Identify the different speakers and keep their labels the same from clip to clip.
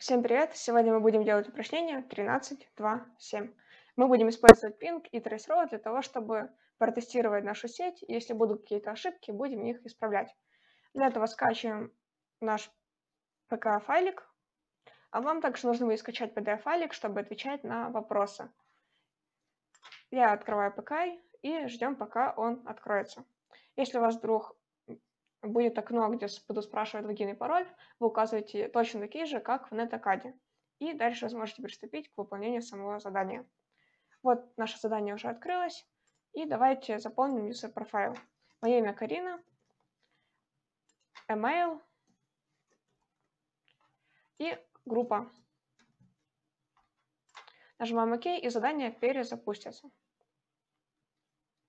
Speaker 1: Всем привет! Сегодня мы будем делать упражнение 13.2.7. Мы будем использовать ping и traceroute для того, чтобы протестировать нашу сеть. Если будут какие-то ошибки, будем их исправлять. Для этого скачиваем наш PK-файлик. А вам также нужно будет скачать PDF-файлик, чтобы отвечать на вопросы. Я открываю PK и ждем, пока он откроется. Если у вас вдруг будет окно, где буду спрашивать логин и пароль, вы указываете точно такие же, как в NetAcad. И дальше вы сможете приступить к выполнению самого задания. Вот наше задание уже открылось. И давайте заполним user профайл. Мое имя Карина, email и группа. Нажимаем ОК, и задание перезапустится.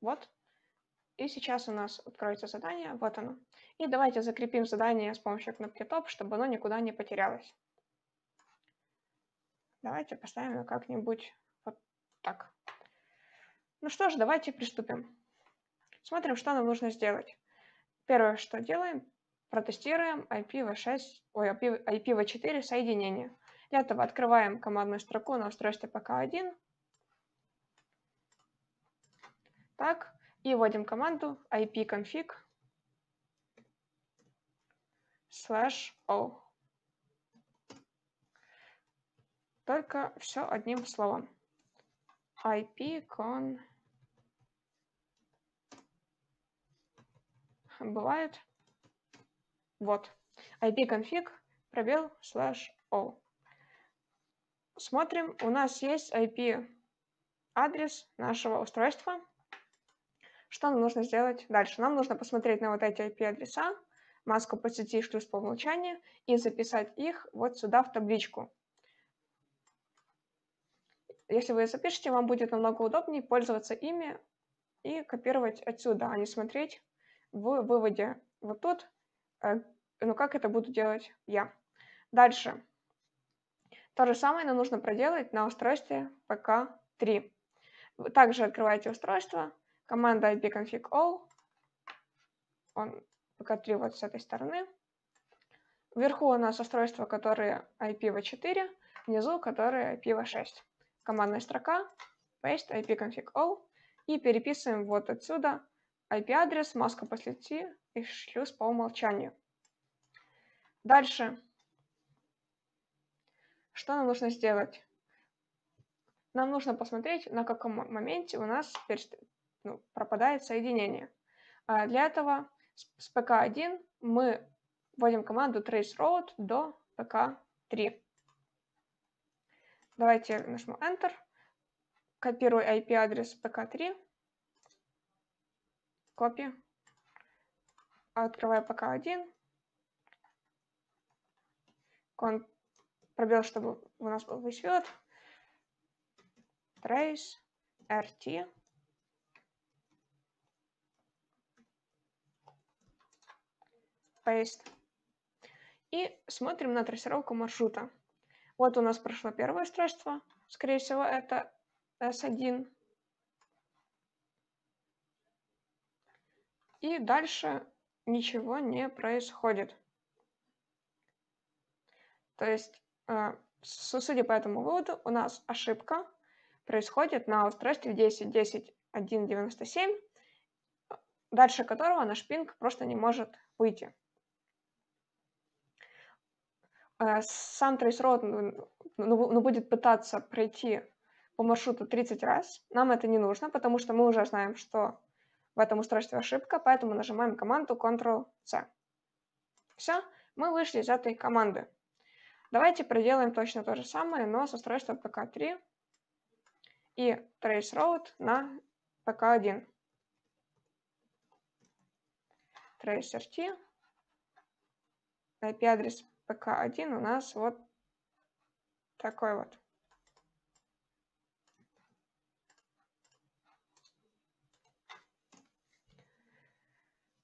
Speaker 1: Вот. И сейчас у нас откроется задание, вот оно. И давайте закрепим задание с помощью кнопки Top, чтобы оно никуда не потерялось. Давайте поставим его как-нибудь вот так. Ну что ж, давайте приступим. Смотрим, что нам нужно сделать. Первое, что делаем, протестируем IPv6, ой, IPv4 соединение. Для этого открываем командную строку на устройстве ПК1. Так, и вводим команду ipconfig slash o. Только все одним словом. ipcon бывает. Вот. ipconfig пробел slash o. Смотрим, у нас есть IP адрес нашего устройства. Что нам нужно сделать дальше? Нам нужно посмотреть на вот эти IP-адреса, маску по сети шлюз по умолчанию и записать их вот сюда в табличку. Если вы запишете, вам будет намного удобнее пользоваться ими и копировать отсюда, а не смотреть в выводе вот тут. Э, ну, как это буду делать я. Дальше. То же самое нам нужно проделать на устройстве ПК-3. Также открываете устройство, команда ipconfig all, он ПК3 вот с этой стороны. Вверху у нас устройства, которые IPv4, внизу, которые IPv6. Командная строка, paste ipconfig all, и переписываем вот отсюда IP-адрес, маска по сети и шлюз по умолчанию. Дальше. Что нам нужно сделать? Нам нужно посмотреть, на каком моменте у нас ну, пропадает соединение. А для этого с PK1 мы вводим команду traceroute до PK3. Давайте нажму Enter. Копирую IP-адрес PK3. Копи. Открываю PK1. Кон пробел, чтобы у нас был ввод. Trace RT. Paste. И смотрим на трассировку маршрута. Вот у нас прошло первое устройство. Скорее всего, это S1. И дальше ничего не происходит. То есть, э, судя по этому выводу, у нас ошибка происходит на устройстве 10.10.1.97, дальше которого наш пинг просто не может выйти. Сам трейсроуд ну, ну, ну, будет пытаться пройти по маршруту 30 раз. Нам это не нужно, потому что мы уже знаем, что в этом устройстве ошибка, поэтому нажимаем команду Ctrl-C. Все, мы вышли из этой команды. Давайте проделаем точно то же самое, но с устройства PK3 и traceroute на PK1. TraceRT, IP-адрес ПК1 у нас вот такой вот.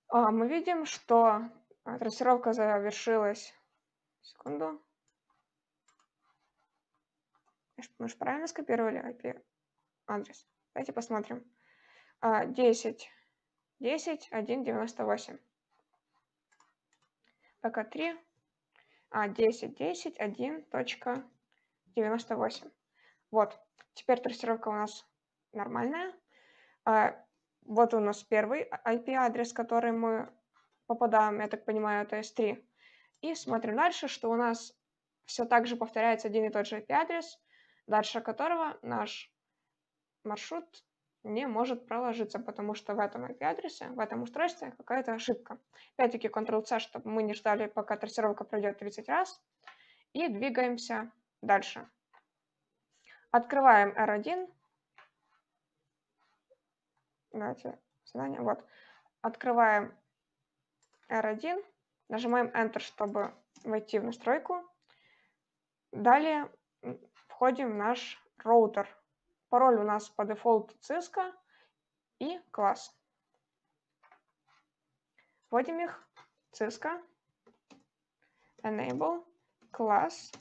Speaker 1: А, мы видим, что трассировка завершилась. Секунду. Мы же правильно скопировали IP адрес. Давайте посмотрим. 10, 10, 1, 98. ПК3 а, 10.10.1.98. Вот, теперь трассировка у нас нормальная. А, вот у нас первый IP-адрес, который мы попадаем, я так понимаю, это S3. И смотрим дальше, что у нас все так же повторяется один и тот же IP-адрес, дальше которого наш маршрут не может проложиться, потому что в этом IP-адресе, в этом устройстве какая-то ошибка. Опять-таки Ctrl-C, чтобы мы не ждали, пока трассировка пройдет 30 раз. И двигаемся дальше. Открываем R1. Давайте задание. Вот. Открываем R1. Нажимаем Enter, чтобы войти в настройку. Далее входим в наш роутер. Пароль у нас по дефолту Cisco и класс. Вводим их. Cisco, Enable, класс.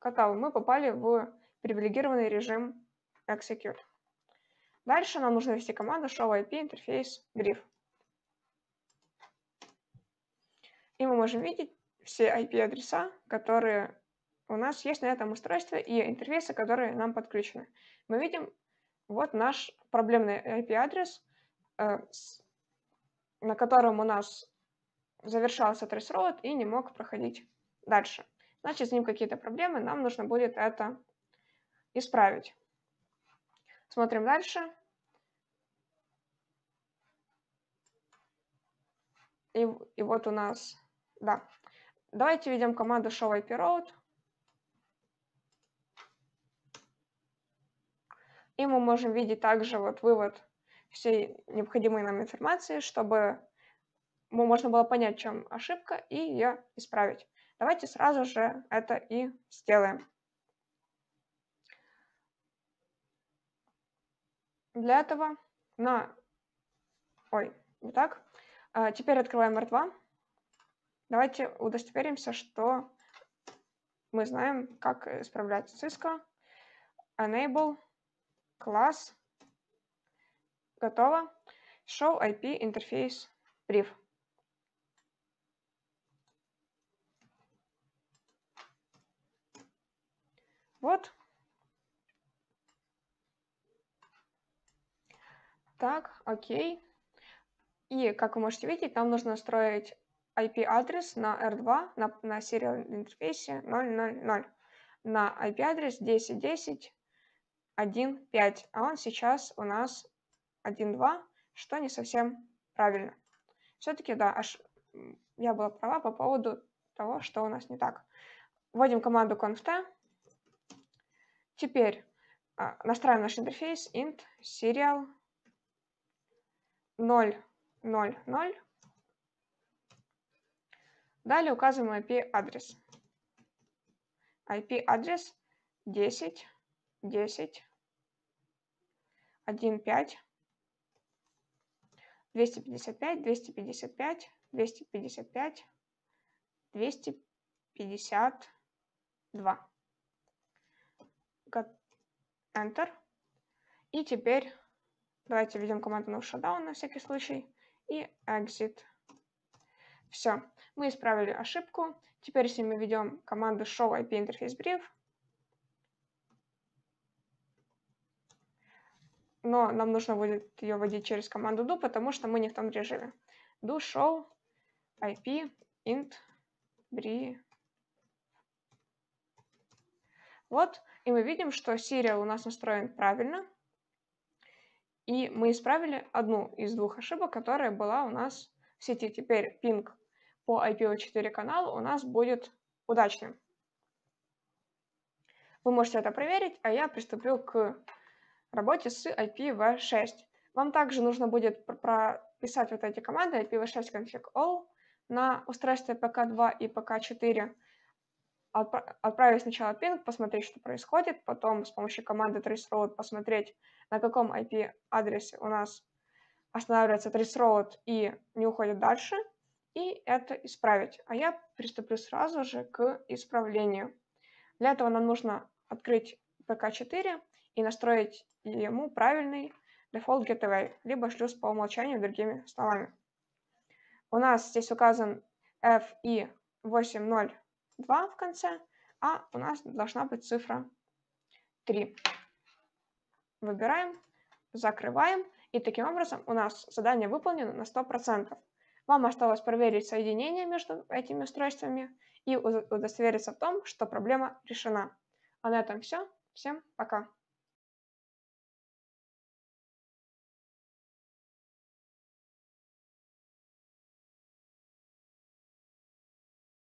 Speaker 1: Готово. Мы попали в привилегированный режим Execute. Дальше нам нужно ввести команду show IP interface brief. И мы можем видеть все IP-адреса, которые у нас есть на этом устройстве и интерфейсы, которые нам подключены. Мы видим вот наш проблемный IP-адрес, э, на котором у нас завершался traceroute и не мог проходить дальше. Значит, с ним какие-то проблемы, нам нужно будет это исправить. Смотрим дальше. И, и вот у нас, да. Давайте введем команду show IP route. И мы можем видеть также вот вывод всей необходимой нам информации, чтобы можно было понять, чем ошибка, и ее исправить. Давайте сразу же это и сделаем. Для этого на... Ой, не так. А, теперь открываем R2. Давайте удостоверимся, что мы знаем, как исправлять Cisco. Enable класс. Готово. Show IP interface brief. Вот. Так, окей. И, как вы можете видеть, нам нужно настроить IP-адрес на R2 на, на serial интерфейсе 000 на IP-адрес 10.10 1.5, а он сейчас у нас 1.2, что не совсем правильно. Все-таки, да, аж я была права по поводу того, что у нас не так. Вводим команду conft. Теперь а, настраиваем наш интерфейс int serial 0, 0, 0. Далее указываем IP-адрес. IP-адрес 10, 10, 1, 5, 255, 255, 255, 252. Enter. И теперь давайте введем команду no shutdown на всякий случай и exit. Все, мы исправили ошибку. Теперь, если мы введем команду show IP interface brief, но нам нужно будет ее вводить через команду do, потому что мы не в том режиме. do show IP int brief. Вот, и мы видим, что serial у нас настроен правильно. И мы исправили одну из двух ошибок, которая была у нас в сети. Теперь пинг по IPv4 каналу у нас будет удачным. Вы можете это проверить, а я приступлю к работе с IPv6. Вам также нужно будет прописать вот эти команды IPv6 config all на устройстве PK2 и PK4. Отправить сначала ping, посмотреть, что происходит, потом с помощью команды traceroute посмотреть, на каком IP-адресе у нас останавливается traceroute и не уходит дальше, и это исправить. А я приступлю сразу же к исправлению. Для этого нам нужно открыть PK4 и настроить ему правильный default gateway, либо шлюз по умолчанию другими словами. У нас здесь указан FI 8.0 2 в конце, а у нас должна быть цифра 3. Выбираем, закрываем, и таким образом у нас задание выполнено на 100%. Вам осталось проверить соединение между этими устройствами и удостовериться в том, что проблема решена. А на этом все. Всем пока.